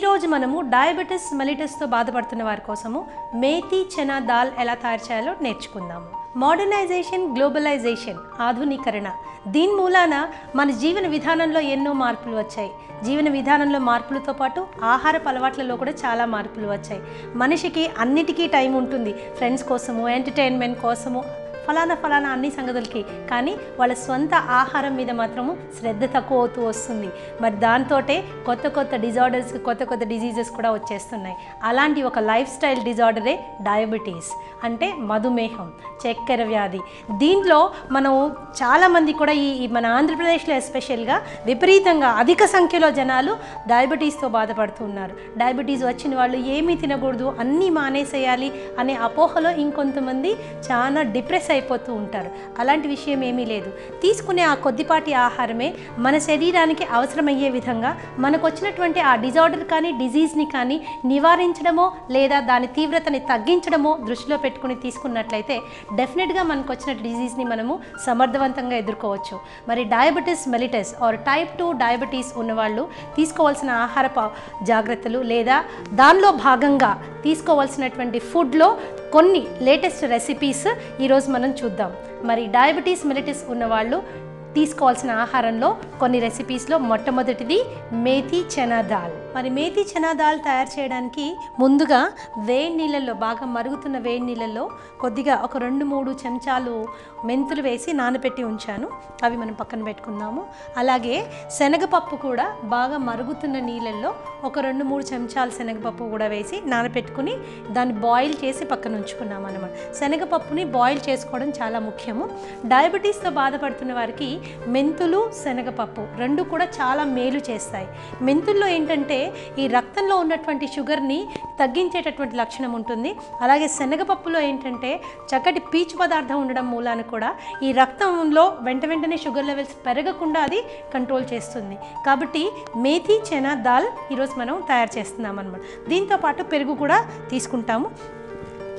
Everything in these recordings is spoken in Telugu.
ఈరోజు మనము డయాబెటీస్ మెలిటస్తో బాధపడుతున్న వారి కోసము మేతి చెనా దాల్ ఎలా తయారు చేయాలో నేర్చుకుందాము. మోడర్నైజేషన్ గ్లోబలైజేషన్ ఆధునీకరణ. దీని మూలాన మన జీవన విధానంలో ఎన్నో మార్పులు వచ్చాయి. జీవన విధానంలో మార్పులతో పాటు ఆహారపు అలవాట్లలో కూడా చాలా మార్పులు వచ్చాయి. మనిషికి అన్నిటికీ టైం ఉంటుంది. ఫ్రెండ్స్ కోసము ఎంటర్టైన్మెంట్ కోసము ఫలానా ఫలానా అన్ని సంగతులకి. కానీ వాళ్ళ సొంత ఆహారం మీద మాత్రము శ్రద్ధ తక్కువ అవుతూ వస్తుంది. మరి దాంతోటే కొత్త కొత్త డిజార్డర్స్ కొత్త కొత్త డిజీజెస్ కూడా వచ్చేస్తున్నాయి. అలాంటి ఒక లైఫ్ స్టైల్ డిజార్డరే డయాబెటీస్. అంటే మధుమేహం చక్కెర వ్యాధి. దీంట్లో మనం చాలామంది కూడా ఈ మన ఆంధ్రప్రదేశ్లో ఎస్పెషల్గా విపరీతంగా అధిక సంఖ్యలో జనాలు డయాబెటీస్తో బాధపడుతున్నారు డయాబెటీస్ వచ్చిన వాళ్ళు ఏమీ తినకూడదు అన్నీ మానేసేయాలి అనే అపోహలో ఇంకొంతమంది చాలా డిప్రెస్ అయిపోతూ ఉంటారు. అలాంటి విషయం ఏమీ లేదు. తీసుకునే ఆ కొద్దిపాటి ఆహారమే మన శరీరానికి అవసరమయ్యే విధంగా మనకు వచ్చినటువంటి ఆ డిజార్డర్ కానీ డిజీజ్ని కానీ నివారించడమో లేదా దాని తీవ్రతని తగ్గించడమో దృష్టిలో పెట్టుకుని తీసుకున్నట్లయితే డెఫినెట్గా మనకు వచ్చిన డిజీజ్ని మనము సమర్థవంతంగా ఎదుర్కోవచ్చు. మరి diabetes mellitus or type two diabetes ఉన్నవాళ్ళు తీసుకోవాల్సిన ఆహార జాగ్రత్తలు లేదా దానిలో భాగంగా తీసుకోవాల్సినటువంటి ఫుడ్లో కొన్ని లేటెస్ట్ రెసిపీస్ ఈరోజు మనం చూద్దాం. మరి డయాబెటీస్ మిలిటిస్ ఉన్నవాళ్ళు తీసుకోవాల్సిన ఆహారంలో కొన్ని రెసిపీస్లో మొట్టమొదటిది మేతి చనా దాల్. మరి మేతి చనా దాల్ తయారు చేయడానికి ముందుగా వేడి నీళ్ళల్లో బాగా మరుగుతున్న వేడి నీళ్ళల్లో కొద్దిగా ఒక రెండు మూడు చెంచాలు మెంతులు వేసి నానబెట్టి ఉంచాను. అవి మనం పక్కన పెట్టుకుందాము. అలాగే శనగపప్పు కూడా బాగా మరుగుతున్న నీళ్ళల్లో ఒక రెండు మూడు చెంచాలు శనగపప్పు కూడా వేసి నానబెట్టుకుని దాన్ని బాయిల్ చేసి పక్కన ఉంచుకున్నాం అనమాట శనగపప్పుని బాయిల్ చేసుకోవడం చాలా ముఖ్యము. డయాబెటీస్తో బాధపడుతున్న వారికి మెంతులు శనగపప్పు రెండు కూడా చాలా మేలు చేస్తాయి. మెంతుల్లో ఏంటంటే ఈ రక్తంలో ఉన్నటువంటి షుగర్ని తగ్గించేటటువంటి లక్షణం ఉంటుంది. అలాగే శనగపప్పులో ఏంటంటే చక్కటి పీచు పదార్థం ఉండడం మూలాన కూడా ఈ రక్తంలో వెంట వెంటనే షుగర్ లెవెల్స్ పెరగకుండా అది కంట్రోల్ చేస్తుంది. కాబట్టి మేథీ చెనా దాల్ ఈరోజు మనం తయారు చేస్తున్నాం అనమాట దీంతో పాటు పెరుగు కూడా తీసుకుంటాము.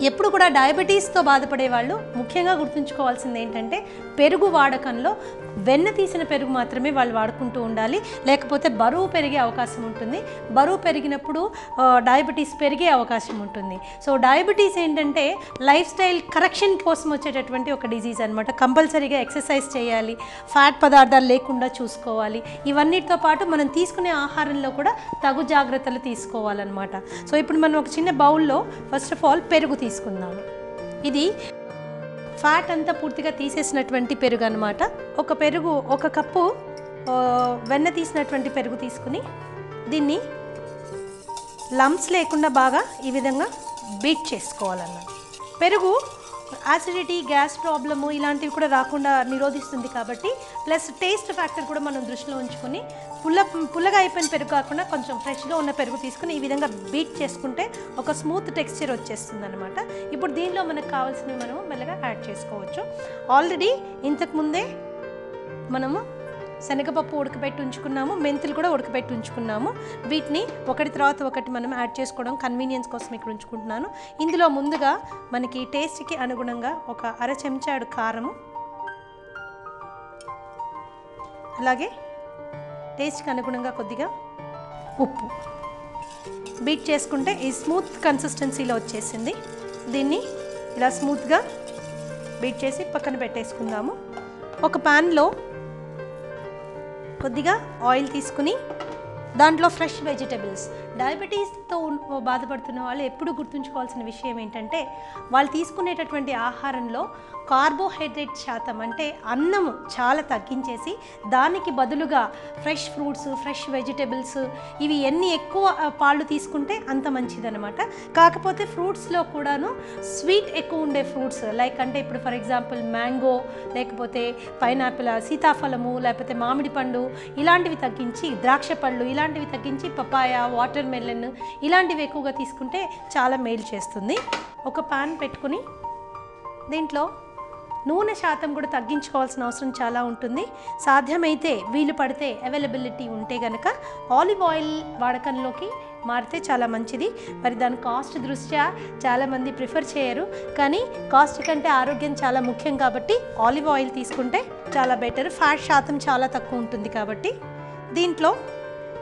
ఎప్పుడు కూడా డయాబెటీస్తో బాధపడే వాళ్ళు ముఖ్యంగా గుర్తుంచుకోవాల్సింది ఏంటంటే పెరుగు వాడకంలో వెన్న తీసిన పెరుగు మాత్రమే వాళ్ళు వాడుకుంటూ ఉండాలి. లేకపోతే బరువు పెరిగే అవకాశం ఉంటుంది. బరువు పెరిగినప్పుడు డయాబెటీస్ పెరిగే అవకాశం ఉంటుంది. సో డయాబెటీస్ ఏంటంటే లైఫ్ స్టైల్ కరెక్షన్ కోసం వచ్చేటటువంటి ఒక డిజీజ్ అనమాట కంపల్సరీగా ఎక్సర్సైజ్ చేయాలి. ఫ్యాట్ పదార్థాలు లేకుండా చూసుకోవాలి. ఇవన్నిటితో పాటు మనం తీసుకునే ఆహారంలో కూడా తగు జాగ్రత్తలు తీసుకోవాలన్నమాట. సో ఇప్పుడు మనం ఒక చిన్న బౌల్లో ఫస్ట్ ఆఫ్ ఆల్ పెరుగు తీసుకుందాము. ఇది ఫ్యాట్ అంతా పూర్తిగా తీసేసినటువంటి పెరుగు అనమాట ఒక పెరుగు ఒక కప్పు వెన్న తీసినటువంటి పెరుగు తీసుకుని దీన్ని లంప్స్ లేకుండా బాగా ఈ విధంగా బీట్ చేసుకోవాలన్నమాట. పెరుగు యాసిడిటీ గ్యాస్ ప్రాబ్లము ఇలాంటివి కూడా రాకుండా నిరోధిస్తుంది కాబట్టి ప్లస్ టేస్ట్ ఫ్యాక్టర్ కూడా మనం దృష్టిలో ఉంచుకొని పుల్ల పుల్లగా అయిపోయిన పెరుగు కాకుండా కొంచెం ఫ్రెష్గా ఉన్న పెరుగు తీసుకుని ఈ విధంగా బీట్ చేసుకుంటే ఒక స్మూత్ టెక్స్చర్ వచ్చేస్తుంది అనమాట ఇప్పుడు దీనిలో మనకు కావాల్సినవి మనము మెల్లగా యాడ్ చేసుకోవచ్చు. ఆల్రెడీ ఇంతకుముందే మనము శనగపప్పు ఉడకబెట్టి ఉంచుకున్నాము మెంతులు కూడా ఉడకబెట్టి ఉంచుకున్నాము. వీటిని ఒకటి తర్వాత ఒకటి మనం యాడ్ చేసుకోవడం కన్వీనియన్స్ కోసం ఇక్కడ ఉంచుకుంటున్నాను. ఇందులో ముందుగా మనకి టేస్ట్కి అనుగుణంగా ఒక అర చెంచాడు కారము అలాగే టేస్ట్కి అనుగుణంగా కొద్దిగా ఉప్పు. బీట్ చేసుకుంటే ఈ స్మూత్ కన్సిస్టెన్సీలో వచ్చేసింది. దీన్ని ఇలా స్మూత్గా బీట్ చేసి పక్కన పెట్టేసుకుందాము. ఒక ప్యాన్లో కొద్దిగా ఆయిల్ తీసుకుని దాంట్లో ఫ్రెష్ వెజిటబుల్స్. డయాబెటీస్తో బాధపడుతున్న వాళ్ళు ఎప్పుడు గుర్తుంచుకోవాల్సిన విషయం ఏంటంటే వాళ్ళు తీసుకునేటటువంటి ఆహారంలో కార్బోహైడ్రేట్ శాతం అంటే అన్నము చాలా తగ్గించేసి దానికి బదులుగా ఫ్రెష్ ఫ్రూట్స్ ఫ్రెష్ వెజిటబుల్స్ ఇవి ఎన్ని ఎక్కువ పాళ్ళు తీసుకుంటే అంత మంచిదనమాట కాకపోతే ఫ్రూట్స్లో కూడాను స్వీట్ ఎక్కువ ఉండే ఫ్రూట్స్ లైక్ అంటే ఇప్పుడు ఫర్ ఎగ్జాంపుల్ మ్యాంగో లేకపోతే పైనాపిల్ సీతాఫలము లేకపోతే మామిడి పండు ఇలాంటివి తగ్గించి ద్రాక్ష పళ్ళు ఇలాంటివి తగ్గించి పపాయ వాటర్ మెలన్ ఇలాంటివి ఎక్కువగా తీసుకుంటే చాలా మేలు చేస్తుంది. ఒక పాన్ పెట్టుకుని దీంట్లో నూనె శాతం కూడా తగ్గించుకోవాల్సిన అవసరం చాలా ఉంటుంది. సాధ్యమైతే వీలు పడితే అవైలబిలిటీ ఉంటే గనక ఆలివ్ ఆయిల్ వాడకంలోకి మారితే చాలా మంచిది. మరి దాని కాస్ట్ దృష్ట్యా చాలామంది ప్రిఫర్ చేయరు. కానీ కాస్ట్ కంటే ఆరోగ్యం చాలా ముఖ్యం కాబట్టి ఆలివ్ ఆయిల్ తీసుకుంటే చాలా బెటర్. ఫ్యాట్ శాతం చాలా తక్కువ ఉంటుంది కాబట్టి దీంట్లో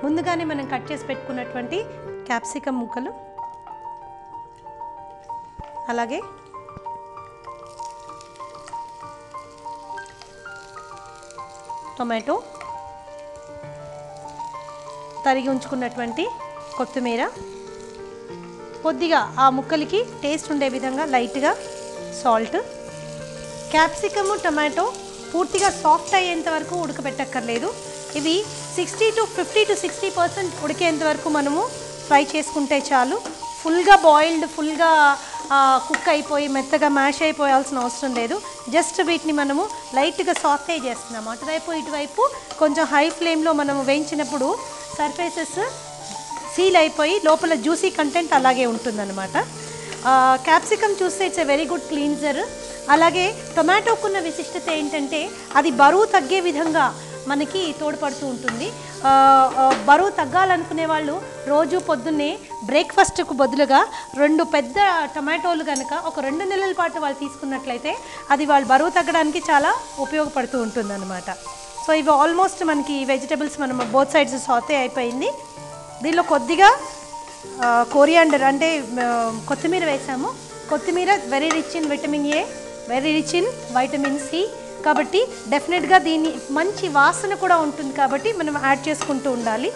ముందుగానే మనం కట్ చేసి పెట్టుకున్నటువంటి క్యాప్సికమ్ ముక్కలు అలాగే టొమాటో తరిగి ఉంచుకున్నటువంటి కొత్తిమీర. కొద్దిగా ఆ ముక్కలకి టేస్ట్ ఉండే విధంగా లైట్గా సాల్ట్ క్యాప్సికము టొమాటో పూర్తిగా సాఫ్ట్ అయ్యేంత వరకు ఉడకబెట్టక్కర్లేదు. ఇవి sixty to fifty to sixty percent ఉడికేంత వరకు మనము ఫ్రై చేసుకుంటే చాలు. ఫుల్గా బాయిల్డ్ ఫుల్గా కుక్ అయిపోయి మెత్తగా మ్యాష్ అయిపోయాల్సిన అవసరం లేదు. జస్ట్ వీటిని మనము లైట్గా సాఫ్టే చేస్తున్నాము. అటువైపు ఇటువైపు కొంచెం హై ఫ్లేమ్లో మనము వేయించినప్పుడు సర్ఫేసెస్ సీల్ అయిపోయి లోపల జ్యూసీ కంటెంట్ అలాగే ఉంటుందన్నమాట. క్యాప్సికమ్ చూస్తే it's a very good cleanser అలాగే టొమాటోకున్న విశిష్టత ఏంటంటే అది బరువు తగ్గే విధంగా మనకి తోడ్పడుతూ ఉంటుంది. బరువు తగ్గాలనుకునే వాళ్ళు రోజు పొద్దున్నే బ్రేక్ఫాస్ట్కు బదులుగా రెండు పెద్ద టమాటోలు కనుక ఒక రెండు నెలల పాటు వాళ్ళు తీసుకున్నట్లయితే అది వాళ్ళు బరువు తగ్గడానికి చాలా ఉపయోగపడుతూ ఉంటుందన్నమాట. సో ఇవి ఆల్మోస్ట్ మనకి వెజిటబుల్స్ మనం బోత్ సైడ్స్ సాతే అయిపోయింది. దీనిలో కొద్దిగా కోరియాండర్ అంటే కొత్తిమీర వేసాము. కొత్తిమీర very rich in vitamin A very rich in vitamin C కాబట్టి డెఫినెట్గా దీన్ని మంచి వాసన కూడా ఉంటుంది కాబట్టి మనం యాడ్ చేసుకుంటూ ఉండాలి.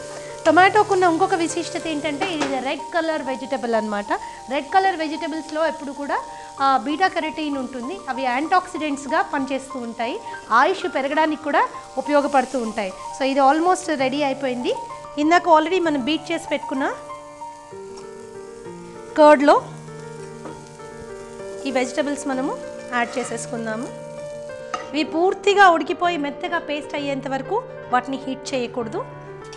టొమాటోకున్న ఇంకొక విశిష్టత ఏంటంటే ఇది రెడ్ కలర్ వెజిటబుల్ అనమాట రెడ్ కలర్ వెజిటబుల్స్లో ఎప్పుడు కూడా బీటా కెరటీన్ ఉంటుంది. అవి యాంటాక్సిడెంట్స్గా పనిచేస్తూ ఉంటాయి. ఆయుష్ పెరగడానికి కూడా ఉపయోగపడుతూ ఉంటాయి. సో ఇది ఆల్మోస్ట్ రెడీ అయిపోయింది. ఇందాక ఆల్రెడీ మనం బీట్ చేసి పెట్టుకున్న కర్డ్లో ఈ వెజిటబుల్స్ మనము యాడ్ చేసేసుకుందాము. ఇవి పూర్తిగా ఉడికిపోయి మెత్తగా పేస్ట్ అయ్యేంత వరకు వాటిని హీట్ చేయకూడదు.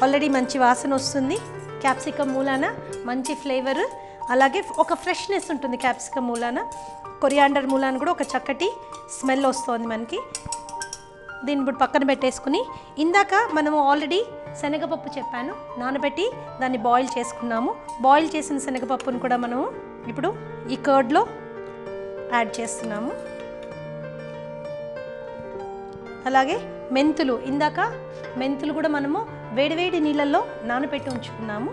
ఆల్రెడీ మంచి వాసన వస్తుంది. క్యాప్సికమ్ మూలాన మంచి ఫ్లేవర్. అలాగే ఒక ఫ్రెష్నెస్ ఉంటుంది క్యాప్సికమ్ మూలాన. కొరియాండర్ మూలాన కూడా ఒక చక్కటి స్మెల్ వస్తుంది మనకి. దీన్ని ఇప్పుడు పక్కన పెట్టేసుకుని ఇందాక మనము ఆల్రెడీ శనగపప్పు చెప్పాను. నానబెట్టి దాన్ని బాయిల్ చేసుకున్నాము. బాయిల్ చేసిన శనగపప్పును కూడా మనము ఇప్పుడు ఈ కర్డ్లో యాడ్ చేస్తున్నాము. అలాగే మెంతులు. ఇందాక మెంతులు కూడా మనము వేడివేడి నీళ్ళల్లో నానబెట్టి ఉంచుకున్నాము.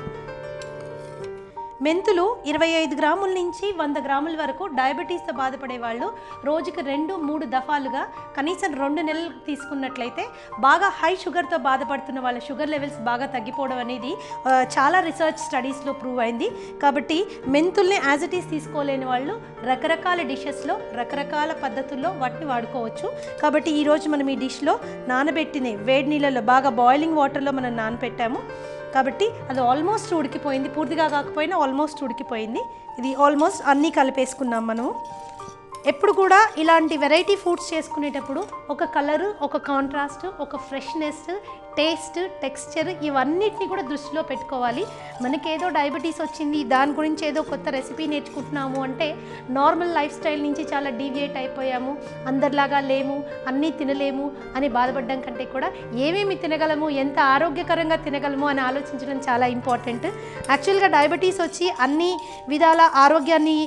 మెంతులు ఇరవై ఐదు గ్రాముల నుంచి వంద గ్రాముల వరకు డయాబెటీస్తో బాధపడే వాళ్ళు రోజుకి రెండు మూడు దఫాలుగా కనీసం రెండు నెలలు తీసుకున్నట్లయితే బాగా హై షుగర్తో బాధపడుతున్న వాళ్ళ షుగర్ లెవెల్స్ బాగా తగ్గిపోవడం అనేది చాలా రీసెర్చ్ స్టడీస్లో ప్రూవ్ అయింది. కాబట్టి మెంతుల్ని యాజ్ ఇట్ ఈస్ తీసుకోలేని వాళ్ళు రకరకాల డిషెస్లో రకరకాల పద్ధతుల్లో వాటిని వాడుకోవచ్చు. కాబట్టి ఈరోజు మనం ఈ డిష్లో నానబెట్టిన వేడి నీళ్ళలో బాగా బాయిలింగ్ వాటర్లో మనం నానబెట్టాము కాబట్టి అది ఆల్మోస్ట్ ఉడికిపోయింది. పూర్తిగా కాకపోయినా ఆల్మోస్ట్ ఉడికిపోయింది. ఇది ఆల్మోస్ట్ అన్నీ కలిపేసుకున్నాం మనము. ఎప్పుడు కూడా ఇలాంటి వెరైటీ ఫుడ్స్ చేసుకునేటప్పుడు ఒక కలరు ఒక కాంట్రాస్ట్ ఒక ఫ్రెష్నెస్ టేస్ట్ టెక్స్చర్ ఇవన్నిటిని కూడా దృష్టిలో పెట్టుకోవాలి. మనకేదో డయాబెటీస్ వచ్చింది దాని గురించి ఏదో కొత్త రెసిపీ నేర్చుకుంటున్నాము అంటే నార్మల్ లైఫ్ స్టైల్ నుంచి చాలా డీవియేట్ అయిపోయాము. అందరిలాగా లేము అన్నీ తినలేము అని బాధపడడం కంటే కూడా ఏమేమి తినగలము ఎంత ఆరోగ్యకరంగా తినగలము అని ఆలోచించడం చాలా ఇంపార్టెంట్. యాక్చువల్గా డయాబెటీస్ వచ్చి అన్ని విధాల ఆరోగ్యాన్ని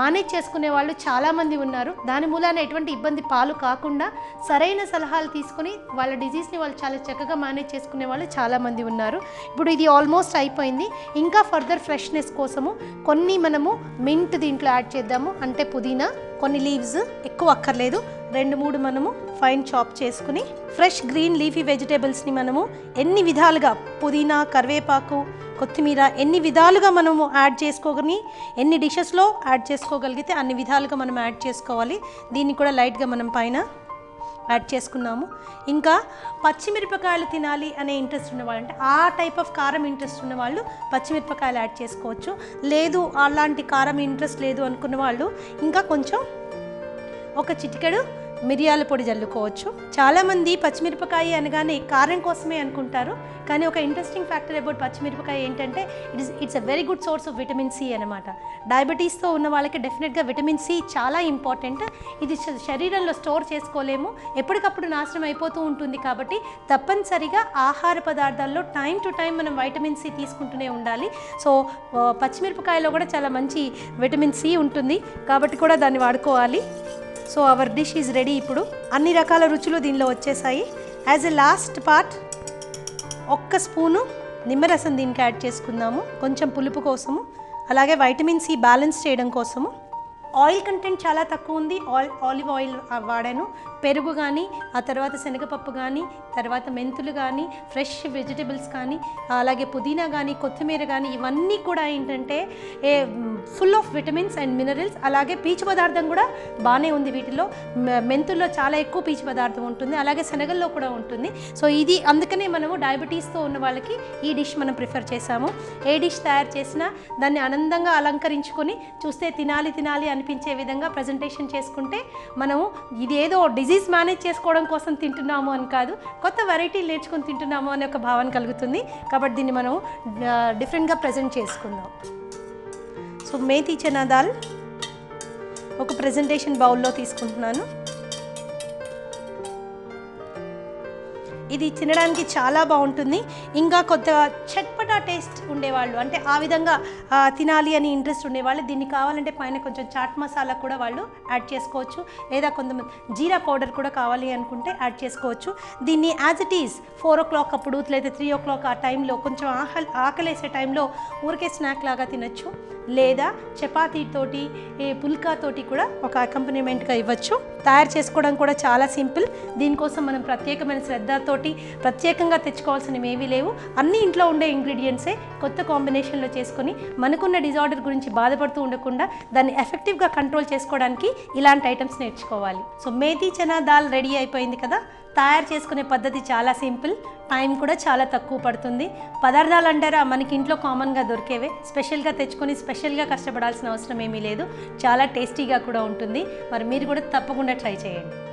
మేనేజ్ చేసుకునే వాళ్ళు చాలామంది ఉన్నారు. దాని మూలాన ఎటువంటి ఇబ్బంది పాలు కాకుండా సరైన సలహాలు తీసుకొని వాళ్ళ డిజీస్ని వాళ్ళు చాలా చక్కగా మేనేజ్ చేసుకునే వాళ్ళు చాలామంది ఉన్నారు. ఇప్పుడు ఇది ఆల్మోస్ట్ అయిపోయింది. ఇంకా ఫర్దర్ ఫ్రెష్నెస్ కోసము కొన్ని మనము మింట్ దీంట్లో యాడ్ చేద్దాము. అంటే పుదీనా కొన్ని లీవ్స్ ఎక్కువ అక్కర్లేదు. రెండు మూడు మనము ఫైన్ చాప్ చేసుకుని ఫ్రెష్ గ్రీన్ లీఫీ వెజిటేబుల్స్ని మనము ఎన్ని విధాలుగా పుదీనా కరివేపాకు కొత్తిమీర ఎన్ని విధాలుగా మనము యాడ్ చేసుకోగని ఎన్ని డిషెస్లో యాడ్ చేసుకోగలిగితే అన్ని విధాలుగా మనం యాడ్ చేసుకోవాలి. దీన్ని కూడా లైట్గా మనం పైన యాడ్ చేసుకున్నాము. ఇంకా పచ్చిమిరపకాయలు తినాలి అనే ఇంట్రెస్ట్ ఉన్నవాళ్ళు అంటే ఆ టైప్ ఆఫ్ కారం ఇంట్రెస్ట్ ఉన్న వాళ్ళు పచ్చిమిరపకాయలు యాడ్ చేసుకోవచ్చు. లేదు అలాంటి కారం ఇంట్రెస్ట్ లేదు అనుకున్న వాళ్ళు ఇంకా కొంచెం ఒక చిటికెడు మిరియాల పొడి జల్లుకోవచ్చు. చాలామంది పచ్చిమిరపకాయ అనగానే కారం కోసమే అనుకుంటారు. కానీ ఒక ఇంట్రెస్టింగ్ ఫ్యాక్టర్ అబౌట్ పచ్చిమిరపకాయ ఏంటంటే it is it's a very good source of vitamin C అనమాట డయాబెటీస్తో ఉన్న వాళ్ళకి డెఫినెట్గా విటమిన్ సి చాలా ఇంపార్టెంట్ ఇది శరీరంలో స్టోర్ చేసుకోలేము. ఎప్పటికప్పుడు నాశనం అయిపోతూ ఉంటుంది కాబట్టి తప్పనిసరిగా ఆహార పదార్థాల్లో టైం టు టైం మనం వైటమిన్ సి తీసుకుంటూనే ఉండాలి. సో పచ్చిమిరపకాయలో కూడా చాలా మంచి విటమిన్ సి ఉంటుంది. కాబట్టి కూడా దాన్ని వాడుకోవాలి. So our dish is ready ఇప్పుడు. అన్ని రకాల రుచులు దీనిలో వచ్చేసాయి. యాజ్ ఎ లాస్ట్ పార్ట్ ఒక్క స్పూను నిమ్మరసం దీనికి యాడ్ చేసుకుందాము. కొంచెం పులుపు కోసము అలాగే వైటమిన్ సి బ్యాలెన్స్ చేయడం కోసము. ఆయిల్ కంటెంట్ చాలా తక్కువ ఉంది. ఆయిల్ ఆలివ్ ఆయిల్ వాడాను. పెరుగు కానీ ఆ తర్వాత శనగపప్పు కానీ తర్వాత మెంతులు కానీ ఫ్రెష్ వెజిటబుల్స్ కానీ అలాగే పుదీనా కానీ కొత్తిమీర కానీ ఇవన్నీ కూడా ఏంటంటే a full of vitamins and minerals అలాగే పీచు పదార్థం కూడా బాగానే ఉంది వీటిలో. మె- మెంతుల్లో చాలా ఎక్కువ పీచు పదార్థం ఉంటుంది అలాగే శనగల్లో కూడా ఉంటుంది. సో ఇది అందుకనే మనము డయాబెటీస్తో ఉన్న వాళ్ళకి ఈ డిష్ మనం ప్రిఫర్ చేసాము ఏ డిష్ తయారు చేసినా దాన్ని ఆనందంగా అలంకరించుకొని చూస్తే తినాలి తినాలి అనిపించే విధంగా ప్రజెంటేషన్ చేసుకుంటే మనము ఇది ఏదో డిజీజ్ మేనేజ్ చేసుకోవడం కోసం తింటున్నాము అని కాదు కొత్త వెరైటీ నేర్చుకొని తింటున్నాము అనే ఒక భావన కలుగుతుంది. కాబట్టి దీన్ని మనం డిఫరెంట్గా ప్రజెంట్ చేసుకుందాం. సో మేతి చనా దాల్ ఒక ప్రజెంటేషన్ బౌల్లో తీసుకుంటున్నాను. ఇది తినడానికి చాలా బాగుంటుంది. ఇంకా కొద్దిగా చట్పటా టేస్ట్ ఉండేవాళ్ళు. అంటే ఆ విధంగా తినాలి అని ఇంట్రెస్ట్ ఉండేవాళ్ళు. దీన్ని కావాలంటే పైన కొంచెం చాట్ మసాలా కూడా వాళ్ళు యాడ్ చేసుకోవచ్చు. లేదా కొంతమంది జీరా పౌడర్ కూడా కావాలి అనుకుంటే యాడ్ చేసుకోవచ్చు. దీన్ని as it is four o'clock అప్పుడు లేదా త్రీ ఓ క్లాక్ ఆ టైంలో కొంచెం ఆకలి ఆకలేసే టైంలో ఊరికే స్నాక్ లాగా తినచ్చు. లేదా చపాతీతోటి పుల్కాతోటి కూడా ఒక అకంపనిమెంట్గా ఇవ్వచ్చు. తయారు చేసుకోవడం కూడా చాలా సింపుల్. దీనికోసం మనం ప్రత్యేకమైన శ్రద్ధతోటి ప్రత్యేకంగా తెచ్చుకోవాల్సినవి ఏమీ లేవు. అన్ని ఇంట్లో ఉండే ఇంగ్రీడియంట్సే కొత్త కాంబినేషన్లో చేసుకొని మనకున్న డిజార్డర్ గురించి బాధపడుతూ ఉండకుండా దాన్ని ఎఫెక్టివ్గా కంట్రోల్ చేసుకోవడానికి ఇలాంటి ఐటమ్స్ నేర్చుకోవాలి. సో మేథీ చనా దాల్ రెడీ అయిపోయింది కదా? తయారు చేసుకునే పద్ధతి చాలా సింపుల్ టైం కూడా చాలా తక్కువ పడుతుంది. పదార్థాలు అంటారా మనకి ఇంట్లో కామన్గా దొరికేవే. స్పెషల్గా తెచ్చుకొని స్పెషల్గా కష్టపడాల్సిన అవసరం ఏమీ లేదు. చాలా టేస్టీగా కూడా ఉంటుంది. మరి మీరు కూడా తప్పకుండా ట్రై చేయండి.